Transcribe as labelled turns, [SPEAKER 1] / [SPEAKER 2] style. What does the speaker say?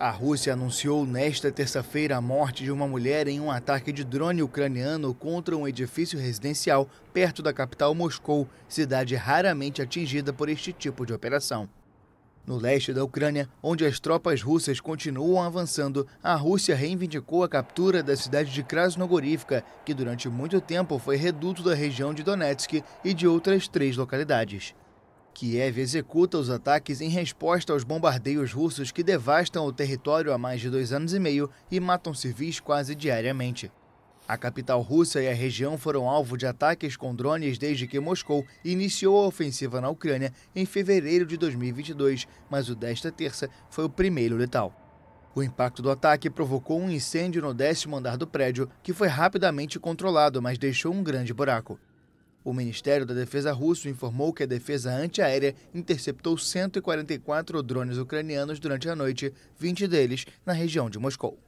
[SPEAKER 1] A Rússia anunciou nesta terça-feira a morte de uma mulher em um ataque de drone ucraniano contra um edifício residencial perto da capital Moscou, cidade raramente atingida por este tipo de operação. No leste da Ucrânia, onde as tropas russas continuam avançando, a Rússia reivindicou a captura da cidade de Krasnogorivka, que durante muito tempo foi reduto da região de Donetsk e de outras três localidades. Kiev executa os ataques em resposta aos bombardeios russos que devastam o território há mais de dois anos e meio e matam civis quase diariamente. A capital russa e a região foram alvo de ataques com drones desde que Moscou iniciou a ofensiva na Ucrânia em fevereiro de 2022, mas o desta terça foi o primeiro letal. O impacto do ataque provocou um incêndio no décimo andar do prédio, que foi rapidamente controlado, mas deixou um grande buraco. O Ministério da Defesa russo informou que a defesa antiaérea interceptou 144 drones ucranianos durante a noite, 20 deles na região de Moscou.